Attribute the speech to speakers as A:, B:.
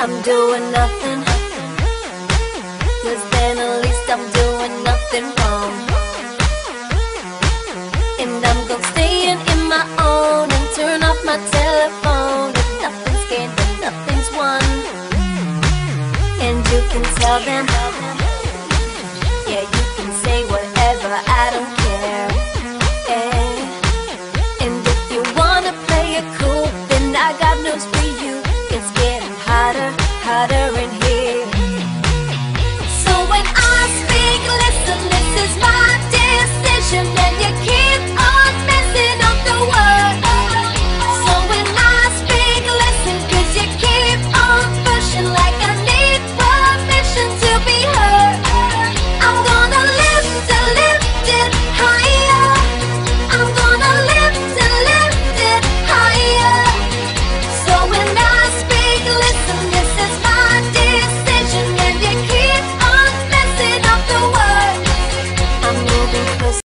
A: I'm doing nothing. Cause then at least I'm doing nothing wrong. And I'm gonna stay in, my own and turn off my telephone. If nothing's gained, then nothing's won. And you can tell them. cutter in